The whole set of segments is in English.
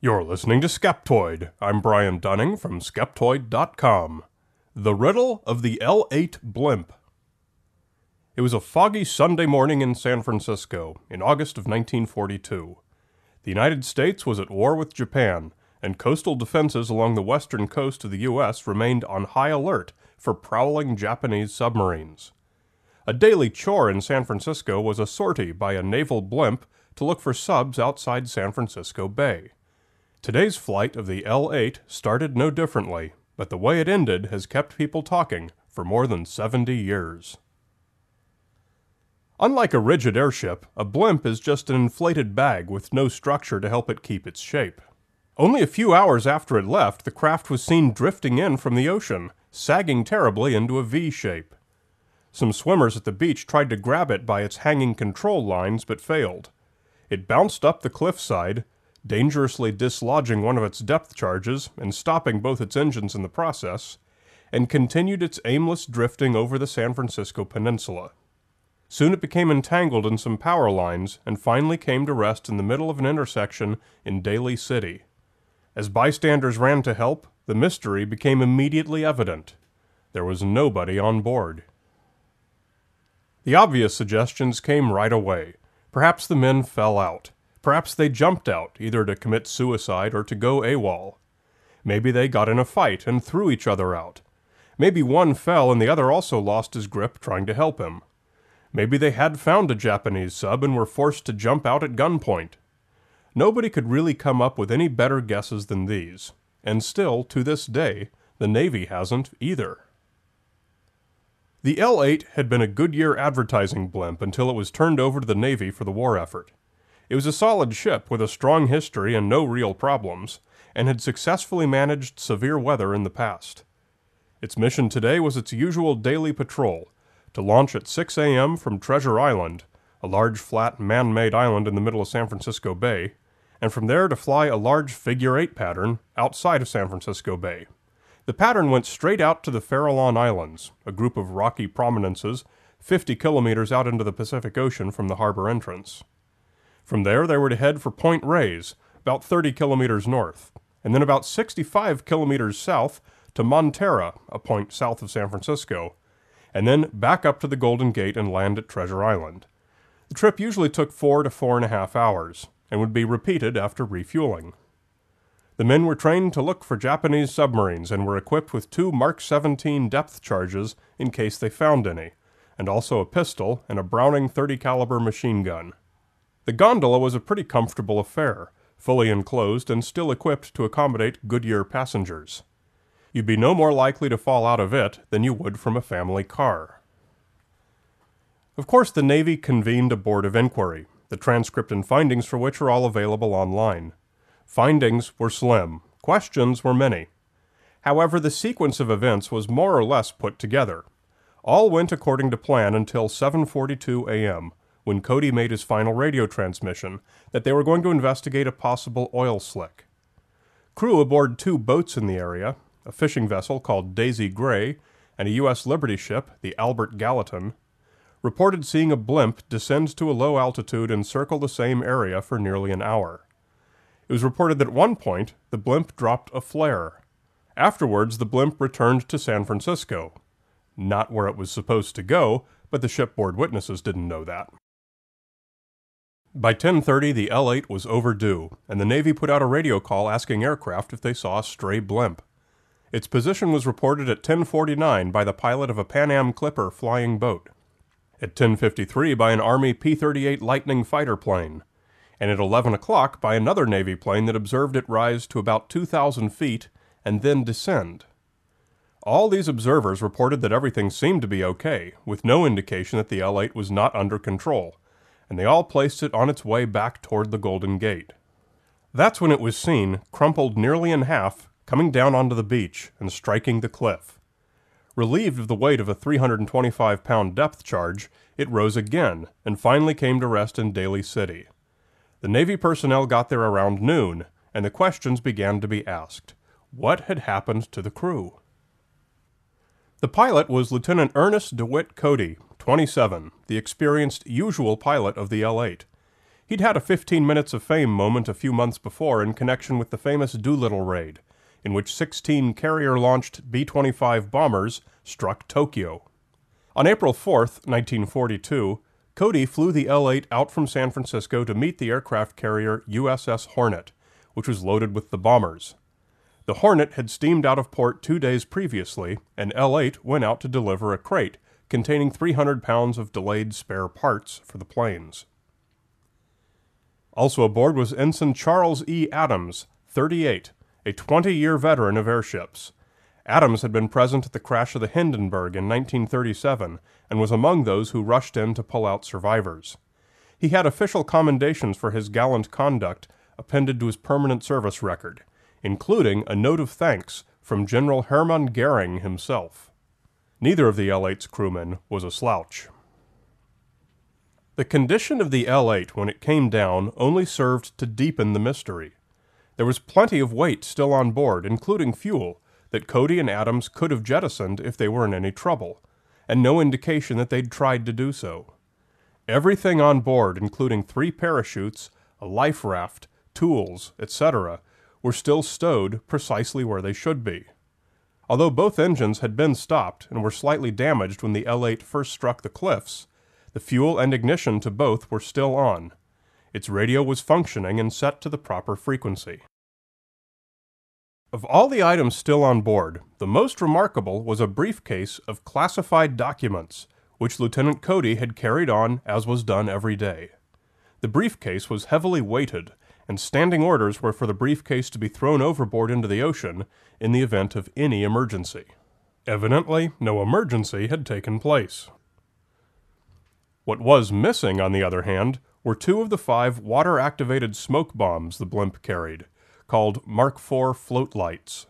You're listening to Skeptoid. I'm Brian Dunning from Skeptoid.com. The Riddle of the L 8 Blimp. It was a foggy Sunday morning in San Francisco, in August of 1942. The United States was at war with Japan, and coastal defenses along the western coast of the U.S. remained on high alert for prowling Japanese submarines. A daily chore in San Francisco was a sortie by a naval blimp to look for subs outside San Francisco Bay. Today's flight of the L 8 started no differently, but the way it ended has kept people talking for more than 70 years. Unlike a rigid airship, a blimp is just an inflated bag with no structure to help it keep its shape. Only a few hours after it left, the craft was seen drifting in from the ocean, sagging terribly into a V shape. Some swimmers at the beach tried to grab it by its hanging control lines but failed. It bounced up the cliffside, dangerously dislodging one of its depth charges and stopping both its engines in the process, and continued its aimless drifting over the San Francisco peninsula. Soon it became entangled in some power lines and finally came to rest in the middle of an intersection in Daly City. As bystanders ran to help, the mystery became immediately evident. There was nobody on board. The obvious suggestions came right away. Perhaps the men fell out. Perhaps they jumped out, either to commit suicide or to go AWOL. Maybe they got in a fight and threw each other out. Maybe one fell and the other also lost his grip trying to help him. Maybe they had found a Japanese sub and were forced to jump out at gunpoint. Nobody could really come up with any better guesses than these, and still, to this day, the Navy hasn't either. The L 8 had been a Goodyear advertising blimp until it was turned over to the Navy for the war effort. It was a solid ship with a strong history and no real problems, and had successfully managed severe weather in the past. Its mission today was its usual daily patrol to launch at 6 a.m. from Treasure Island, a large flat man made island in the middle of San Francisco Bay, and from there to fly a large figure eight pattern outside of San Francisco Bay. The pattern went straight out to the Farallon Islands, a group of rocky prominences 50 kilometers out into the Pacific Ocean from the harbor entrance. From there, they were to head for Point Reyes, about 30 kilometers north, and then about 65 kilometers south to Montara, a point south of San Francisco, and then back up to the Golden Gate and land at Treasure Island. The trip usually took four to four and a half hours, and would be repeated after refueling. The men were trained to look for Japanese submarines and were equipped with two Mark 17 depth charges in case they found any, and also a pistol and a Browning 30 caliber machine gun. The gondola was a pretty comfortable affair, fully enclosed and still equipped to accommodate Goodyear passengers. You'd be no more likely to fall out of it than you would from a family car. Of course, the Navy convened a board of inquiry, the transcript and findings for which are all available online. Findings were slim, questions were many. However, the sequence of events was more or less put together. All went according to plan until 7:42 a.m when Cody made his final radio transmission that they were going to investigate a possible oil slick. Crew aboard two boats in the area, a fishing vessel called Daisy Gray and a U.S. Liberty ship, the Albert Gallatin, reported seeing a blimp descend to a low altitude and circle the same area for nearly an hour. It was reported that at one point the blimp dropped a flare. Afterwards, the blimp returned to San Francisco. Not where it was supposed to go, but the shipboard witnesses didn't know that. By 10:30, the L-8 was overdue, and the Navy put out a radio call asking aircraft if they saw a stray blimp. Its position was reported at 10:49 by the pilot of a Pan Am Clipper flying boat, at 10:53 by an Army P-38 Lightning fighter plane, and at 11 o'clock by another Navy plane that observed it rise to about 2,000 feet and then descend. All these observers reported that everything seemed to be okay, with no indication that the L-8 was not under control and they all placed it on its way back toward the Golden Gate. That's when it was seen, crumpled nearly in half, coming down onto the beach and striking the cliff. Relieved of the weight of a 325 pound depth charge, it rose again and finally came to rest in Daly City. The Navy personnel got there around noon, and the questions began to be asked. What had happened to the crew? The pilot was Lieutenant Ernest DeWitt Cody, 27, the experienced usual pilot of the L 8. He'd had a 15 minutes of fame moment a few months before in connection with the famous Doolittle raid, in which 16 carrier launched B 25 bombers struck Tokyo. On April 4, 1942, Cody flew the L 8 out from San Francisco to meet the aircraft carrier USS Hornet, which was loaded with the bombers. The Hornet had steamed out of port two days previously, and L 8 went out to deliver a crate containing 300 pounds of delayed spare parts for the planes. Also aboard was Ensign Charles E. Adams, 38, a 20 year veteran of airships. Adams had been present at the crash of the Hindenburg in 1937 and was among those who rushed in to pull out survivors. He had official commendations for his gallant conduct appended to his permanent service record, including a note of thanks from General Hermann Goering himself. Neither of the L 8's crewmen was a slouch. The condition of the L 8 when it came down only served to deepen the mystery. There was plenty of weight still on board, including fuel, that Cody and Adams could have jettisoned if they were in any trouble, and no indication that they'd tried to do so. Everything on board, including three parachutes, a life raft, tools, etc., were still stowed precisely where they should be. Although both engines had been stopped and were slightly damaged when the L 8 first struck the cliffs, the fuel and ignition to both were still on. Its radio was functioning and set to the proper frequency. Of all the items still on board, the most remarkable was a briefcase of classified documents, which Lieutenant Cody had carried on as was done every day. The briefcase was heavily weighted, and standing orders were for the briefcase to be thrown overboard into the ocean in the event of any emergency. Evidently, no emergency had taken place. What was missing, on the other hand, were two of the five water activated smoke bombs the blimp carried, called Mark IV float lights.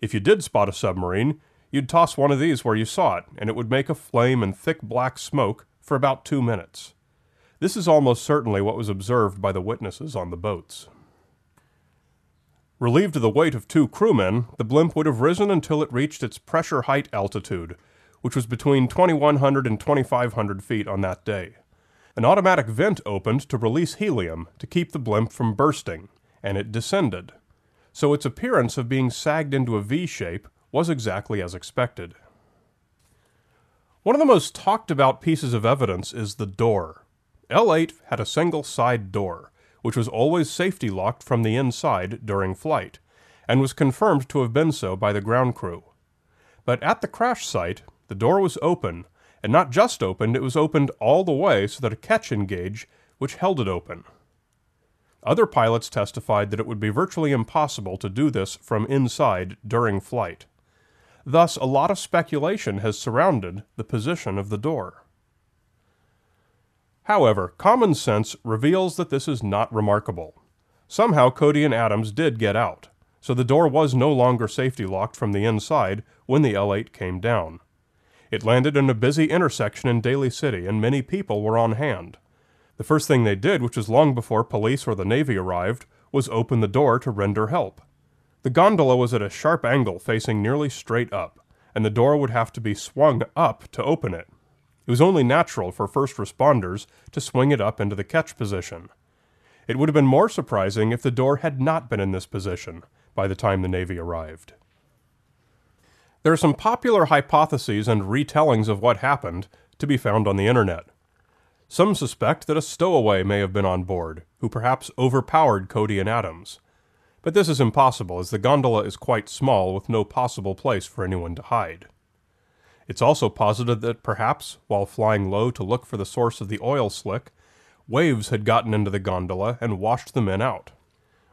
If you did spot a submarine, you'd toss one of these where you saw it, and it would make a flame and thick black smoke for about two minutes. This is almost certainly what was observed by the witnesses on the boats. Relieved of the weight of two crewmen, the blimp would have risen until it reached its pressure height altitude, which was between 2,100 and 2,500 feet on that day. An automatic vent opened to release helium to keep the blimp from bursting, and it descended. So its appearance of being sagged into a V shape was exactly as expected. One of the most talked about pieces of evidence is the door. L8 had a single side door, which was always safety locked from the inside during flight, and was confirmed to have been so by the ground crew. But at the crash site, the door was open, and not just opened, it was opened all the way so that a catch gauge, which held it open. Other pilots testified that it would be virtually impossible to do this from inside during flight. Thus, a lot of speculation has surrounded the position of the door. However, common sense reveals that this is not remarkable. Somehow Cody and Adams did get out, so the door was no longer safety locked from the inside when the L 8 came down. It landed in a busy intersection in Daly City, and many people were on hand. The first thing they did, which was long before police or the Navy arrived, was open the door to render help. The gondola was at a sharp angle facing nearly straight up, and the door would have to be swung up to open it. It was only natural for first responders to swing it up into the catch position. It would have been more surprising if the door had not been in this position by the time the Navy arrived. There are some popular hypotheses and retellings of what happened to be found on the internet. Some suspect that a stowaway may have been on board, who perhaps overpowered Cody and Adams. But this is impossible, as the gondola is quite small with no possible place for anyone to hide. It's also posited that perhaps, while flying low to look for the source of the oil slick, waves had gotten into the gondola and washed the men out.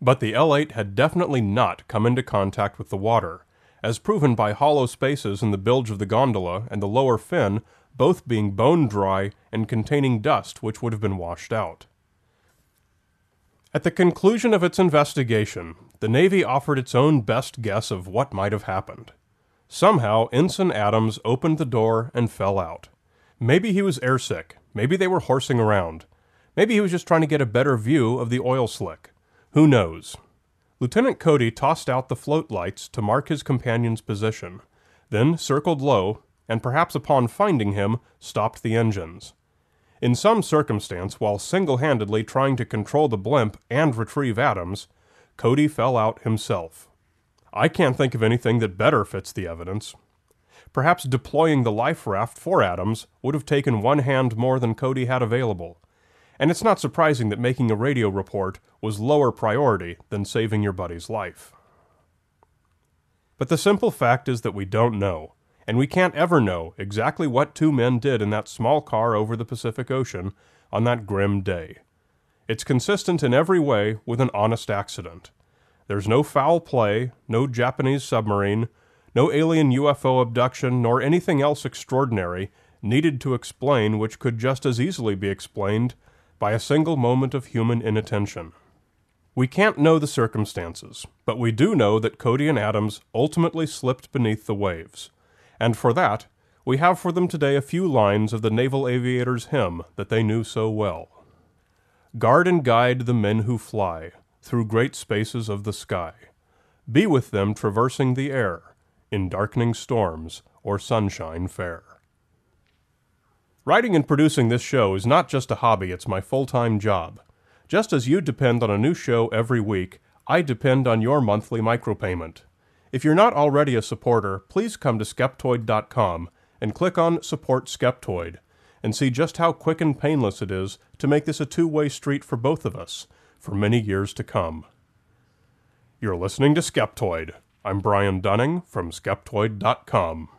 But the L 8 had definitely not come into contact with the water, as proven by hollow spaces in the bilge of the gondola and the lower fin both being bone dry and containing dust which would have been washed out. At the conclusion of its investigation, the Navy offered its own best guess of what might have happened. Somehow, Ensign Adams opened the door and fell out. Maybe he was airsick, maybe they were horsing around, maybe he was just trying to get a better view of the oil slick. Who knows? Lieutenant Cody tossed out the float lights to mark his companion's position, then circled low, and perhaps upon finding him, stopped the engines. In some circumstance, while single handedly trying to control the blimp and retrieve Adams, Cody fell out himself. I can't think of anything that better fits the evidence. Perhaps deploying the life raft for Adams would have taken one hand more than Cody had available, and it's not surprising that making a radio report was lower priority than saving your buddy's life. But the simple fact is that we don't know, and we can't ever know exactly what two men did in that small car over the Pacific Ocean on that grim day. It's consistent in every way with an honest accident. There's no foul play, no Japanese submarine, no alien UFO abduction, nor anything else extraordinary needed to explain which could just as easily be explained by a single moment of human inattention. We can't know the circumstances, but we do know that Cody and Adams ultimately slipped beneath the waves. And for that, we have for them today a few lines of the naval aviator's hymn that they knew so well. Guard and guide the men who fly through great spaces of the sky. Be with them traversing the air in darkening storms or sunshine fair. Writing and producing this show is not just a hobby, it's my full time job. Just as you depend on a new show every week, I depend on your monthly micropayment. If you're not already a supporter, please come to Skeptoid.com and click on Support Skeptoid and see just how quick and painless it is to make this a two way street for both of us for many years to come. You're listening to Skeptoid. I'm Brian Dunning from Skeptoid.com.